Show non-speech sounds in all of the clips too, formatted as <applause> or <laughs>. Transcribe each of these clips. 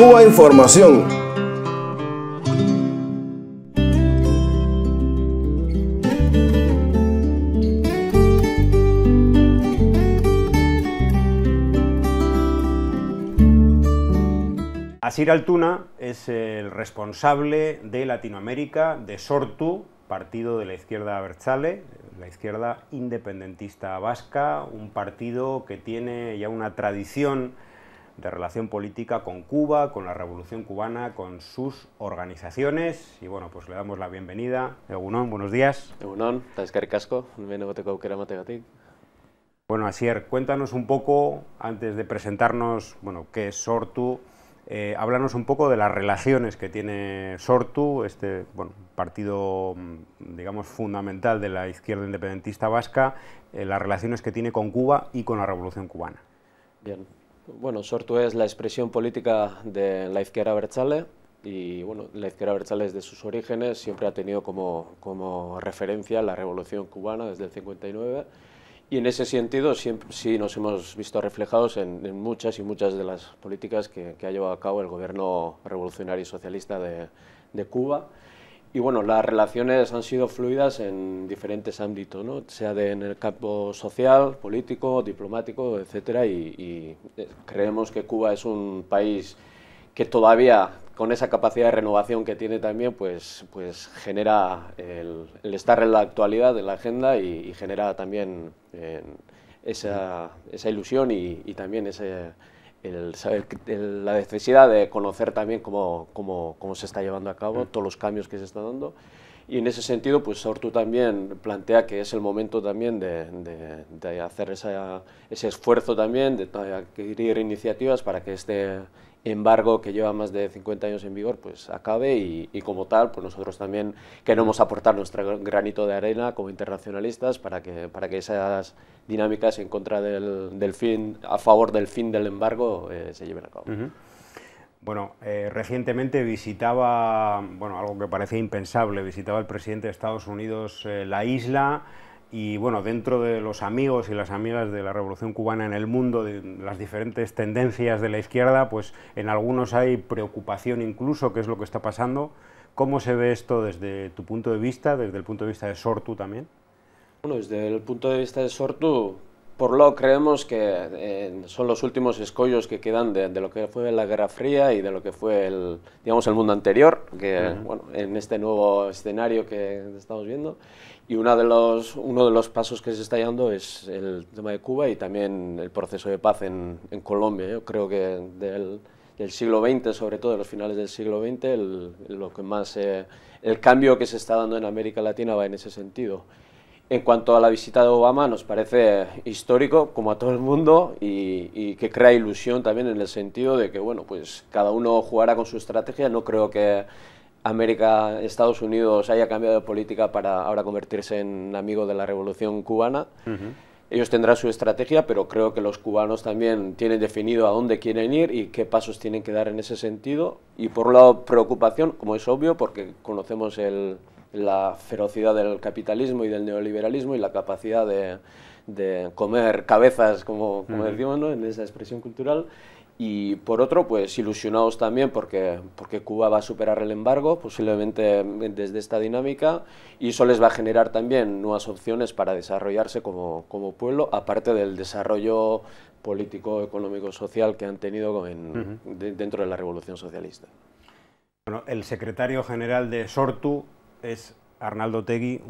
Cuba Información. Asir Altuna es el responsable de Latinoamérica de Sortu, partido de la izquierda Berchale, la izquierda independentista vasca, un partido que tiene ya una tradición de relación política con Cuba, con la Revolución Cubana, con sus organizaciones. Y bueno, pues le damos la bienvenida. Egunon, buenos días. Egunon, casco, Bueno, Asier, cuéntanos un poco, antes de presentarnos, bueno, qué es Sortu, eh, háblanos un poco de las relaciones que tiene Sortu, este bueno, partido, mm, digamos, fundamental de la izquierda independentista vasca, eh, las relaciones que tiene con Cuba y con la Revolución Cubana. Bien, bueno, Sortu es la expresión política de la izquierda berchale y bueno, la izquierda berchale desde sus orígenes siempre ha tenido como, como referencia la Revolución Cubana desde el 59 y en ese sentido siempre, sí nos hemos visto reflejados en, muchas y muchas de las políticas que, ha llevado a cabo el gobierno revolucionario y socialista de, de, Cuba. Y bueno, las relaciones han sido fluidas en diferentes ámbitos, ¿no? sea de, en el campo social, político, diplomático, etc. Y, y eh, creemos que Cuba es un país que todavía con esa capacidad de renovación que tiene también, pues, pues genera el, estar en la actualidad de la agenda y, genera también eh, esa, esa, ilusión y, también ese, la necesidad de conocer también cómo, cómo, cómo, se está llevando a cabo, todos los cambios que se están dando. Y en ese sentido, pues Sortu también plantea que es el momento también de, de, hacer esa, ese esfuerzo también, de adquirir iniciativas para que este embargo que lleva más de 50 años en vigor pues acabe y, como tal pues nosotros también queremos aportar nuestro granito de arena como internacionalistas para que, para que esas dinámicas en contra del, del fin, a favor del fin del embargo eh, se lleven a cabo. Bueno, eh, recientemente visitaba, bueno, algo que parecía impensable, visitaba el presidente de Estados Unidos eh, la isla, y bueno, dentro de los amigos y las amigas de la Revolución Cubana en el mundo, de las diferentes tendencias de la izquierda, pues en algunos hay preocupación incluso, qué es lo que está pasando. ¿Cómo se ve esto desde tu punto de vista, desde el punto de vista de Sortu también? Bueno, desde el punto de vista de Sortu, por lo creemos que eh, son los últimos escollos que quedan de, lo que fue la Guerra Fría y de lo que fue el, digamos, el mundo anterior, que, bueno, en este nuevo escenario que estamos viendo. Y una de los, uno de los pasos que se está dando es el tema de Cuba y también el proceso de paz en, en Colombia. Yo creo que del, del, siglo XX, sobre todo de los finales del siglo XX, el, lo que más, el cambio que se está dando en América Latina va en ese sentido. En cuanto a la visita de Obama, nos parece histórico, como a todo el mundo, y, y, que crea ilusión también en el sentido de que, bueno, pues cada uno jugará con su estrategia. No creo que América, Estados Unidos haya cambiado de política para ahora convertirse en amigo de la revolución cubana. Ellos tendrán su estrategia, pero creo que los cubanos también tienen definido a dónde quieren ir y qué pasos tienen que dar en ese sentido. Y por un lado, preocupación, como es obvio, porque conocemos la ferocidad del capitalismo y del neoliberalismo y la capacidad de, comer cabezas, como, decimos en esa expresión cultural. Y por otro, pues ilusionados también porque, porque Cuba va a superar el embargo, posiblemente desde esta dinámica, y eso les va a generar también nuevas opciones para desarrollarse como, como pueblo, aparte del desarrollo político, económico, social que han tenido dentro de la revolución socialista. Bueno, el secretario general de Sortu es Arnaldo Tegui,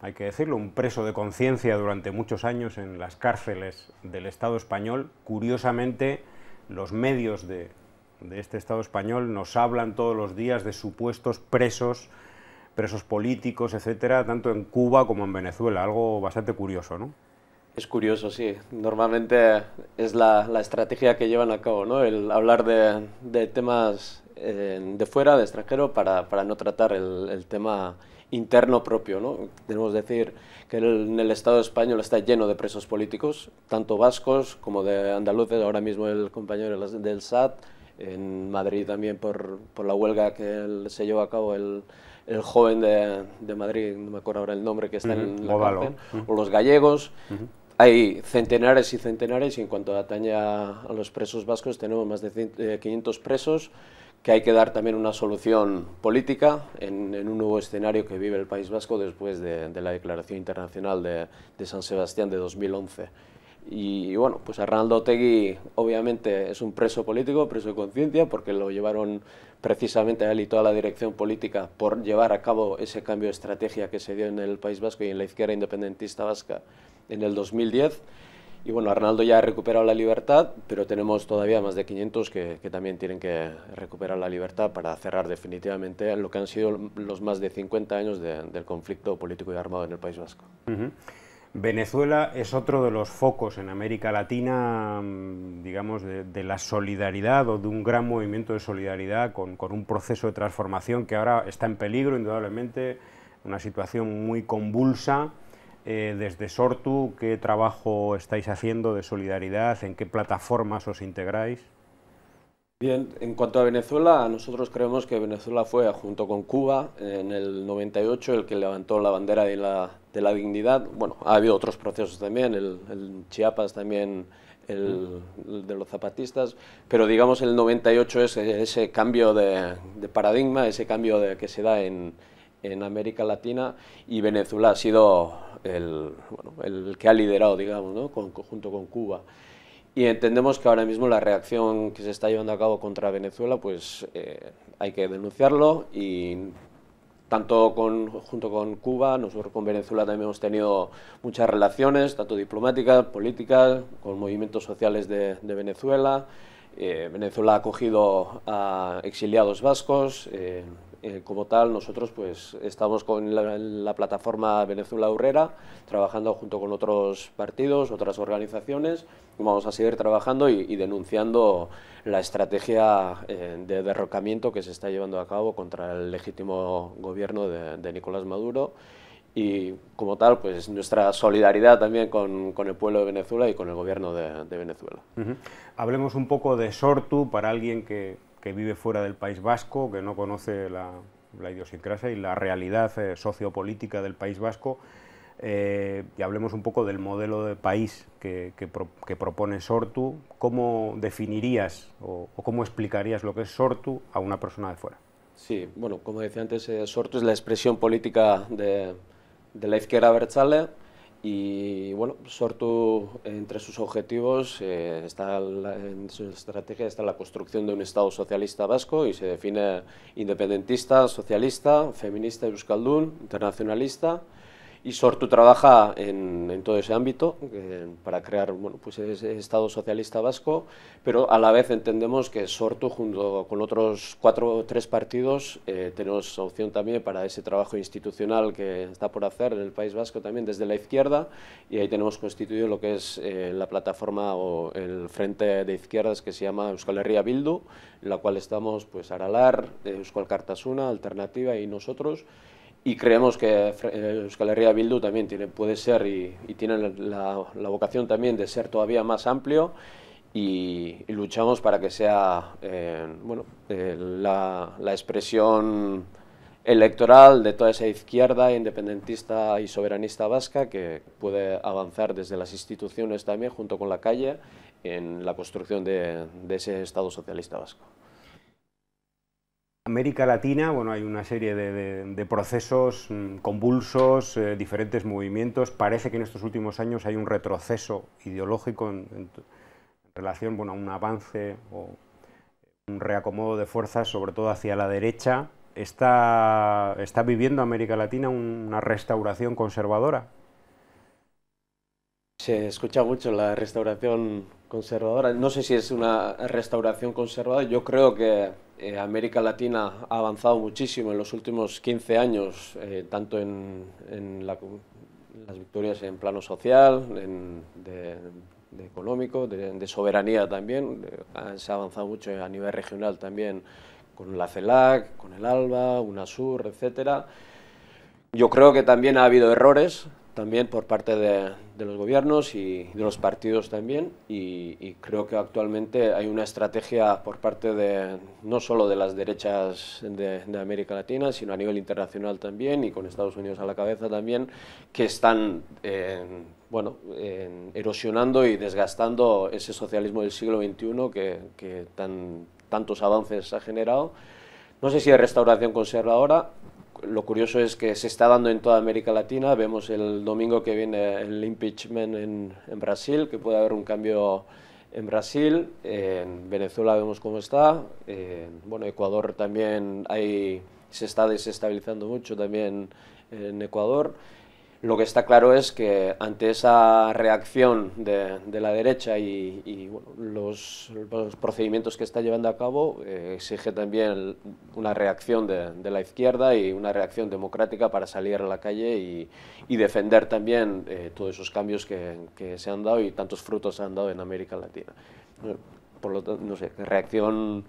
hay que decirlo, un preso de conciencia durante muchos años en las cárceles del Estado español, curiosamente los medios de, este Estado español nos hablan todos los días de supuestos presos, presos políticos, etcétera, tanto en Cuba como en Venezuela, algo bastante curioso, ¿no? Es curioso, sí. Normalmente es la, estrategia que llevan a cabo, ¿no? El hablar de, temas eh, de fuera, de extranjero, para, no tratar el, tema interno propio, ¿no? Debemos decir que en el Estado español está lleno de presos políticos, tanto vascos como de andaluces, ahora mismo el compañero del SAT, en Madrid también por, por la huelga que se llevó a cabo el, el joven de, de, Madrid, no me acuerdo ahora el nombre, que está en la cárcel, o los gallegos. hay centenares y centenares y en cuanto atañe a, los presos vascos tenemos más de 500 eh, presos que hay que dar también una solución política en, un nuevo escenario que vive el País Vasco después de, la Declaración Internacional de, San Sebastián de 2011. Y, bueno, pues Arnaldo Otegui obviamente es un preso político, preso de conciencia, porque lo llevaron precisamente a él y toda la dirección política por llevar a cabo ese cambio de estrategia que se dio en el País Vasco y en la izquierda independentista vasca en el 2010. Y bueno, Arnaldo ya ha recuperado la libertad, pero tenemos todavía más de 500 que, también tienen que recuperar la libertad para cerrar definitivamente lo que han sido los más de 50 años del conflicto político y armado en el País Vasco. Venezuela es otro de los focos en América Latina, mm, digamos, de, la solidaridad o de un gran movimiento de solidaridad con, con un proceso de transformación que ahora está en peligro, indudablemente, una situación muy convulsa eh, desde Sortu, ¿qué trabajo estáis haciendo de solidaridad? ¿En qué plataformas os integráis? Bien, en cuanto a Venezuela, nosotros creemos que Venezuela fue, junto con Cuba, en el 98 el que levantó la bandera de la, de la dignidad. Bueno, ha habido otros procesos también, el, Chiapas también, el, de los zapatistas, pero digamos el 98 es ese cambio de, de paradigma, ese cambio de, que se da en, en América Latina y Venezuela ha sido el, el que ha liderado, digamos, ¿no? junto con Cuba. Y entendemos que ahora mismo la reacción que se está llevando a cabo contra Venezuela, pues eh, hay que denunciarlo y tanto con, junto con Cuba, nosotros con Venezuela también hemos tenido muchas relaciones, tanto diplomáticas, políticas, con movimientos sociales de, Venezuela. Eh, Venezuela ha acogido a exiliados vascos, eh, eh, como tal, nosotros pues estamos con la, plataforma Venezuela Urrera, trabajando junto con otros partidos, otras organizaciones, vamos a seguir trabajando y, denunciando la estrategia eh, de derrocamiento que se está llevando a cabo contra el legítimo gobierno de, Nicolás Maduro y como tal, pues nuestra solidaridad también con, el pueblo de Venezuela y con el gobierno de, Venezuela. Hablemos un poco de Sortu para alguien que que vive fuera del País Vasco, que no conoce la, idiosincrasia y la realidad eh, sociopolítica del País Vasco, eh, y hablemos un poco del modelo de país que, propone Sortu. ¿Cómo definirías o, cómo explicarías lo que es Sortu a una persona de fuera? Sí, bueno, como decía antes, eh, Sortu es la expresión política de, de la izquierda Bertzale y bueno, Sortu, entre sus objetivos, eh, está en su estrategia está la construcción de un Estado socialista vasco y se define independentista, socialista, feminista, euskaldun, internacionalista y Sortu trabaja en, en todo ese ámbito para crear bueno, pues ese Estado socialista vasco, pero a la vez entendemos que Sortu, junto con otros cuatro o tres partidos, eh, tenemos opción también para ese trabajo institucional que está por hacer en el País Vasco también desde la izquierda, y ahí tenemos constituido lo que es eh, la plataforma o el frente de izquierdas que se llama Euskal Herria Bildu, en la cual estamos pues Aralar, Euskal Cartasuna, Alternativa y nosotros, y creemos que eh, Euskal Herria Bildu también puede ser y, tiene la, vocación también de ser todavía más amplio y, luchamos para que sea eh, bueno, la, expresión electoral de toda esa izquierda independentista y soberanista vasca que puede avanzar desde las instituciones también junto con la calle en la construcción de ese Estado socialista vasco. América Latina, bueno, hay una serie de, procesos mm, convulsos, eh, diferentes movimientos. Parece que en estos últimos años hay un retroceso ideológico en, relación bueno, a un avance o un reacomodo de fuerzas, sobre todo hacia la derecha. ¿Está, está viviendo América Latina una restauración conservadora? Se escucha mucho la restauración conservadora. No sé si es una restauración conservadora. Yo creo que eh, América Latina ha avanzado muchísimo en los últimos 15 años, eh, tanto en, las victorias en plano social, en, de, económico, de, soberanía también. se ha avanzado mucho a nivel regional también con la CELAC, con el ALBA, UNASUR, etc. Yo creo que también ha habido errores también por parte de, los gobiernos y de los partidos también y, creo que actualmente hay una estrategia por parte de no solo de las derechas de, América Latina sino a nivel internacional también y con Estados Unidos a la cabeza también que están bueno, erosionando y desgastando ese socialismo del siglo XXI que, que tan, tantos avances ha generado. No sé si hay restauración conservadora, lo curioso es que se está dando en toda América Latina. Vemos el domingo que viene el impeachment en, Brasil, que puede haber un cambio en Brasil. En Venezuela vemos cómo está. En, bueno, Ecuador también hay, se está desestabilizando mucho también en Ecuador. Lo que está claro es que ante esa reacción de, la derecha y, los, procedimientos que está llevando a cabo, eh, exige también una reacción de, la izquierda y una reacción democrática para salir a la calle y, defender también eh, todos esos cambios que, se han dado y tantos frutos se han dado en América Latina. Por lo tanto, no sé, reacción,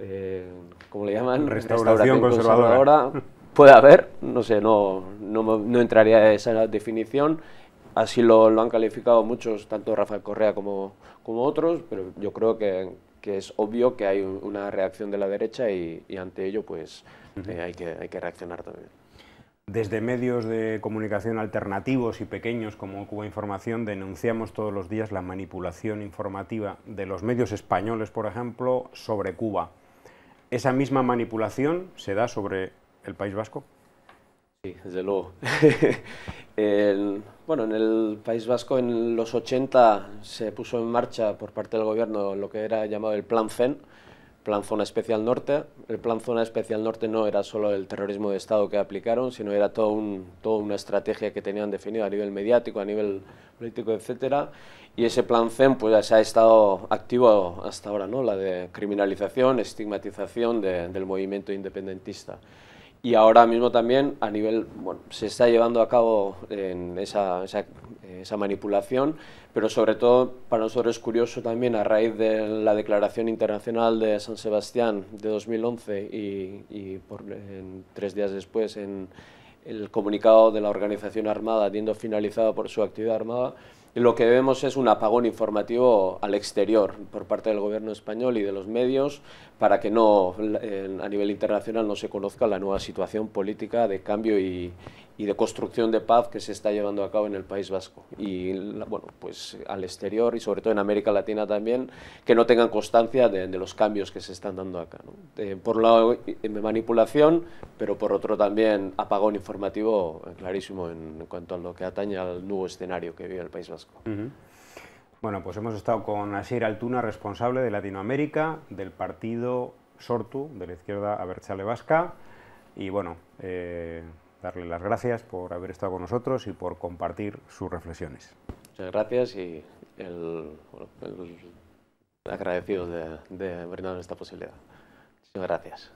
eh, ¿cómo le llaman? Restauración, conservadora <laughs> puede haber, no sé, no, no, no entraría a esa definición. Así lo, lo, han calificado muchos, tanto Rafael Correa como, como otros, pero yo creo que, que, es obvio que hay una reacción de la derecha y, y ante ello pues eh, hay, que, hay que reaccionar también. Desde medios de comunicación alternativos y pequeños como Cuba Información denunciamos todos los días la manipulación informativa de los medios españoles, por ejemplo, sobre Cuba. Esa misma manipulación se da sobre el País Vasco? Sí, desde luego. <laughs> bueno, en el País Vasco en los 80 se puso en marcha por parte del gobierno lo que era llamado el Plan CEN, Plan Zona Especial Norte. El Plan Zona Especial Norte no era solo el terrorismo de Estado que aplicaron, sino era todo un, toda una estrategia que tenían definida a nivel mediático, a nivel político, etcétera. Y ese plan CEN pues, se ha estado activo hasta ahora, ¿no? la de criminalización, estigmatización del movimiento independentista y ahora mismo también a nivel, bueno, se está llevando a cabo en esa, esa, manipulación, pero sobre todo para nosotros es curioso también a raíz de la Declaración Internacional de San Sebastián de 2011 y, y por, tres días después en el comunicado de la organización armada, habiendo finalizado por su actividad armada, lo que vemos es un apagón informativo al exterior por parte del gobierno español y de los medios para que no a nivel internacional no se conozca la nueva situación política de cambio y, y de construcción de paz que se está llevando a cabo en el País Vasco. Y bueno pues al exterior y sobre todo en América Latina también que no tengan constancia de, los cambios que se están dando acá por un lado manipulación pero por otro también apagón informativo clarísimo en, cuanto a lo que atañe al nuevo escenario que vive el País Vasco bueno pues hemos estado con Asier Altuna responsable de Latinoamérica del partido Sortu de la izquierda Abertzale Vasca y bueno eh, darle las gracias por haber estado con nosotros y por compartir sus reflexiones. Muchas gracias y el, agradecido de, de brindarnos esta posibilidad. Muchas gracias.